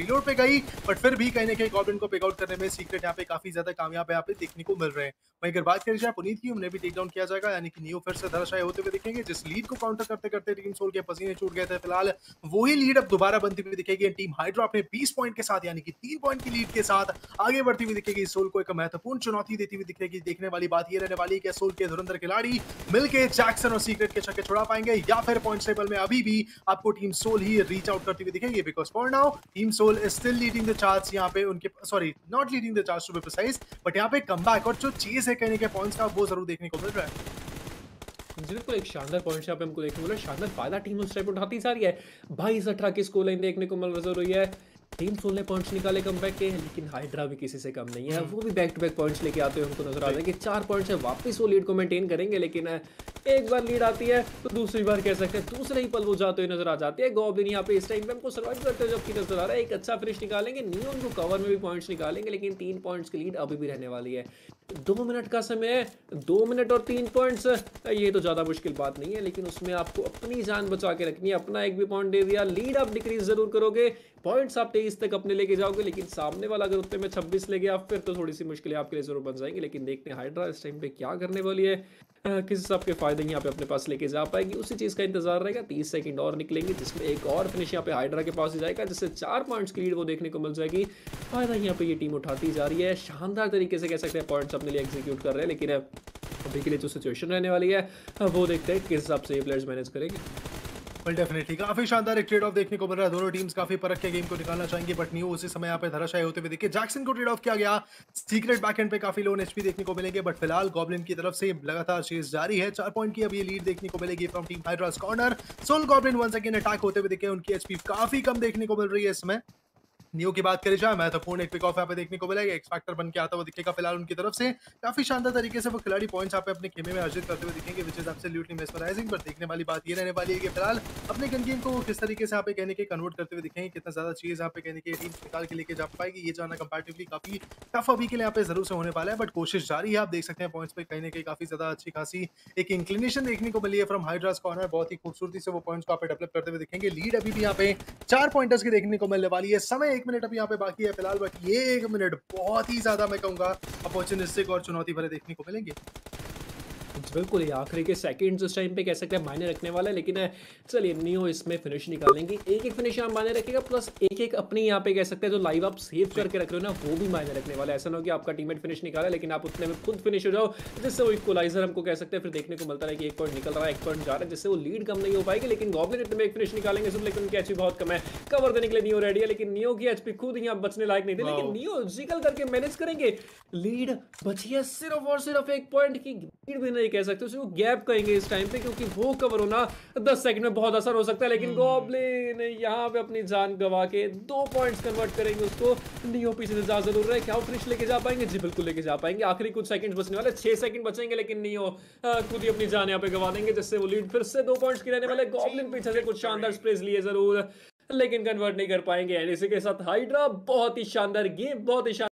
Reload पे गई but फिर भी कहीं ना कहीं गॉब्लिन को पिकआउट करने में सीक्रेट यहाँ पे काफ़ी ज़्यादा कामयाब यहाँ पे देखने को मिल रहे हैं। वहीं अगर बात करें जाए पुनीत की उन्हें भी टेक डाउन किया जाएगा, यानी कि नियो फिर से धराशायी होते हुए दिखेंगे, जिस लीड को काउंटर करते करते टीम सोल के पसीने छूट गए थे फ़िलहाल, वही लीड अब दोबारा बनती हुई दिखेगी टीम हाइड्रा अपने बीस पॉइंट के साथ, यानी कि तीन पॉइंट की लीड के साथ आगे बढ़ती हुई दिखेगी। सोल को एक महत्वपूर्ण चुनौती देती हुई दिखेगी। देखने वाली बात यह रहने वाली है सोल के धुरंधर खिलाड़ी मिलकर जैक्सन और सीक्रेट के छक्के छुड़ा पाएँगे, या फिर पॉइंट टेबल में अभी भी आपको टीम सोल ही रीच आउट करती हुई दिखेगी because for now team Soul is still leading the charge यहाँ पे उनके sorry not leading the charge to be precise but यहाँ पे कम और जो चीज़ है कहने के पॉइंट्स का, वो ज़रूर देखने को मिल रहा है। बिल्कुल एक शानदार पॉइंट यहाँ पे हमको देखने को मिला, शानदार फ़ायदा टीम उस टाइप उठाती जा रही है। बाईस अठारह की स्कोर लाइन देखने को मिल रही है। टीम सोल ने पॉइंट्स निकाले कम बैक के लेकिन हाइड्रा भी किसी से कम नहीं है। वो भी बैक टू बैक पॉइंट्स लेके आते हुए हमको नज़र आ रहा है कि चार पॉइंट्स है वापस वो लीड को मेंटेन करेंगे लेकिन एक बार लीड आती है तो दूसरी बार कह सकते हैं दूसरे ही पल वो जाते हुए नज़र आ जाती है। गॉबलिन यहाँ पे इस टाइम पे हमको सर्वाइव करते हुए जबकि नज़र आ रहा है एक अच्छा फिनिश निकालेंगे नियो उनको कवर में भी पॉइंट्स निकालेंगे लेकिन तीन पॉइंट्स की लीड अभी भी रहने वाली है। दो मिनट का समय है दो मिनट और तीन पॉइंट्स ये तो ज़्यादा मुश्किल बात नहीं है लेकिन उसमें आपको अपनी जान बचा के रखनी है अपना एक भी पॉइंट दे दिया लीड आप डिक्रीज ज़रूर करोगे पॉइंट्स आप तेईस तक अपने लेके जाओगे, लेकिन सामने वाला अगर उतने में छब्बीस ले गया फिर तो थोड़ी सी मुश्किलें आपके लिए ज़रूर बन जाएँगी। लेकिन देखते हैं हाइड्रा इस टाइम पे क्या करने वाली है। किस हिसाब के फ़ायदे यहाँ पे अपने पास लेके जा पाएगी। उसी चीज़ का इंतज़ार रहेगा। तीस सेकंड और निकलेंगे, जिसमें एक और फिनिश यहाँ पे हाइड्रा के पास ही जाएगा, जिससे चार पॉइंट्स की लीड वो देखने को मिल जाएगी। फ़ायदा यहाँ पे ये टीम उठाती जा रही है। शानदार तरीके से कह सकते हैं पॉइंट्स अपने लिए एग्जीक्यूट कर रहे हैं, लेकिन अभी के लिए जो सिचुएशन रहने वाली है, वो देखते हैं किस हिसाब से ये प्लेयर्स मैनेज करेंगे। वेल डेफिनेटली काफ़ी शानदार एक ट्रेड ऑफ़ देखने को मिल रहा है। दोनों टीम्स काफ़ी परख के गेम को निकालना चाहेंगे बट न्यू उसी समय यहाँ पे धराशाई होते हुए देखिए। जैक्सन को ट्रेड ऑफ़ किया गया। सीक्रेट बैकएंड पे काफ़ी लोन एचपी देखने को मिलेंगे बट फ़िलहाल गॉबलिन की तरफ़ से लगातार चेज जारी है। चार पॉइंट की अभी लीड देखने को मिलेगी from team Hydra's corner Soul Goblin one second attack होते हुए देखिए, उनकी एचपी काफ़ी कम देखने को मिल रही है इसमें नियो की बात करी जाए महत्वपूर्ण एक पिक ऑफ़ यहाँ पे देखने को मिलेगा एक्स फैक्टर बन के आता हुआ दिखेगा फ़िलहाल उनकी तरफ़ से। काफ़ी शानदार तरीके से वो खिलाड़ी पॉइंट्स यहाँ पे अपने खेमे में अर्जित करते हुए दिखेंगे विच इज़ एब्सोल्युटली मेस्मराइजिंग पर देखने वाली बात ये रहने वाली है कि फ़िलहाल अपने गन गेम को किस तरीके से यहाँ पे कहने के कन्वर्ट करते हुए दिखेंगे, कितना ज़्यादा चीज़ यहाँ पे कहने के टीम निकाल के लेके जा पाएगी, ये जाना कंपेरेटिवली काफ़ी टफ अभी के लिए यहाँ पे ज़रूर से होने वाला है बट कोशिश जारी है। आप देख सकते हैं पॉइंट्स पे कहीं ना काफ़ी ज़्यादा अच्छी खासी एक इंक्लिनेशन देखने को मिली है फ्रॉम हाइड्रास कॉर्नर बहुत ही खूबसूरती से वो पॉइंट्स को आप डेवलप करते हुए दिखेंगे। लीड अभी भी यहाँ पे चार पॉइंटर्स की देखने को मिलने वाली है। समय एक मिनट अभी यहाँ पे बाकी है, फ़िलहाल बाकी ये एक मिनट, बहुत ही ज़्यादा मैं कहूँगा, अपॉर्चुनिस्टिक और चुनौती भरे देखने को मिलेंगे। बिल्कुल ये आखिरी के सेकंड्स उस टाइम पे कह सकते हैं मायने रखने वाला है लेकिन चलिए नियो इसमें फिनिश निकालेंगे। एक एक फिनिश आप मायने रखेगा प्लस एक एक अपनी यहाँ पे कह सकते हैं जो लाइव आप सेव करके रख रहे हो ना वो भी मायने रखने वाला है। ऐसा ना हो कि आपका टीमेट फिनिश निकाला लेकिन आप उतने में खुद फिनिश हो जाओ जिससे वो इक्वलाइजर हमको कह सकते हैं फिर देखने को मिलता है कि एक पॉइंट निकल रहा है एक पॉइंट जा रहा है जिससे वो लीड कम नहीं हो पाएगी। लेकिन गॉबलिन इतने में एक फिनिश निकालेंगे सब लेकिन उनकी एचपी बहुत कम है। कवर देने के लिए नियो रेडी है लेकिन नियो की एचपी खुद यहाँ बचने लायक नहीं थे। लेकिन नियो जिकल करके मैनेज करेंगे। लीड बची है सिर्फ़ और सिर्फ़ एक पॉइंट की लीड भी नहीं कह सकते उसको गैप कहेंगे इस टाइम पे क्योंकि वो कवर होना 10 सेकंड में बहुत असर हो सकता है लेकिन गॉबलिन हम्म। यहाँ पे अपनी जान गवा के दो पॉइंट्स कन्वर्ट करेंगे उसको। नियो पीछे से जा ज़रूर है क्या वो फिनिश लेके जा पाएँगे? जी बिल्कुल लेके जा पाएँगे। आखिरी कुछ सेकंड बचने वाले छह सेकंड बचेंगे लेकिन नियो खुद ही अपनी जान यहाँ पे गवा देंगे जिससे वो लीड फिर से दो पॉइंट्स की रहने वाले। गॉबलिन पीछे से कुछ शानदार स्प्रेज लिए ज़रूर लेकिन कन्वर्ट नहीं कर पाएँगे। एंड इसी के साथ हाइड्रा बहुत ही शानदार गेम बहुत ही शानदार।